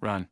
Run.